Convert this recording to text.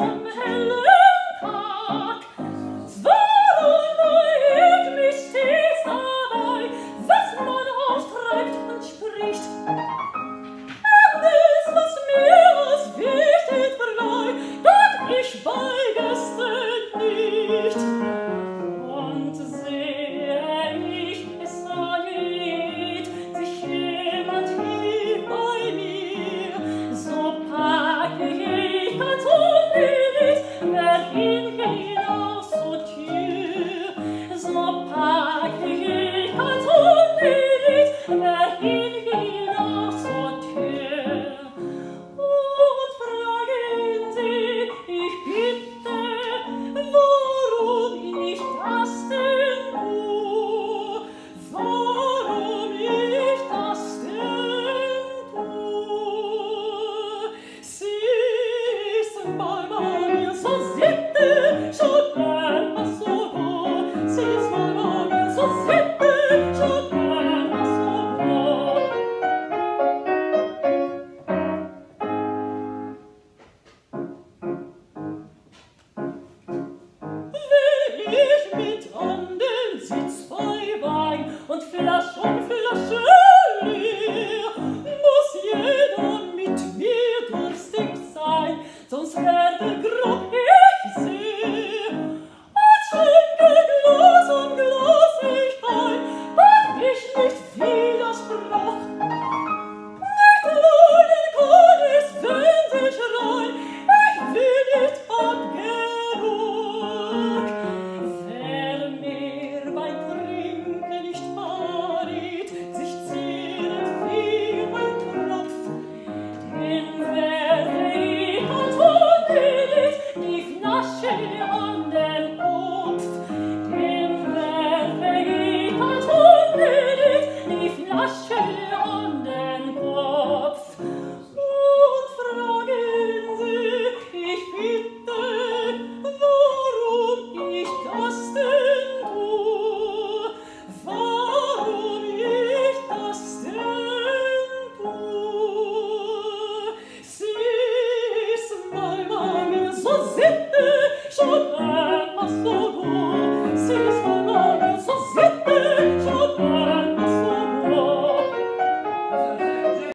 Some hello. la sette, chopin, ma